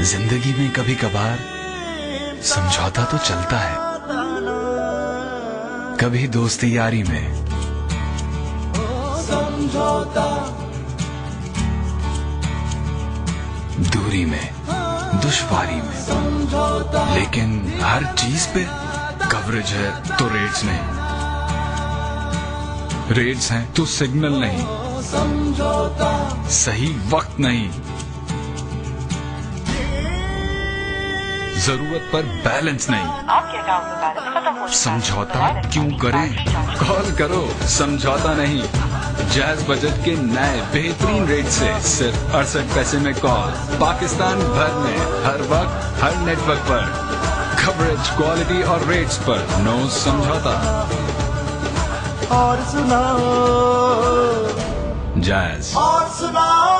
ज़िंदगी में कभी कभार समझौता तो चलता है। कभी दोस्ती यारी में समझौता। दूरी में दुश्वारी में। लेकिन हर चीज़ पे कवरेज है तो रेट्स नहीं। रेट्स हैं तो सिग्नल नहीं। समझौता। सही वक्त नहीं। ज़रूरत पर बैलेंस नहीं। आपके अकाउंट में बैलेंस खत्म हो समझौता क्यों करें? कॉल करो। समझौता नहीं। जैज बजट के नए बेहतरीन रेट से सिर्फ़ अड़सठ पैसे में कॉल पाकिस्तान भर में हर वक्त हर नेटवर्क पर। कवरेज क्वालिटी और रेट्स पर नो समझौता। और सुनाओ। जैज और सुनाओ।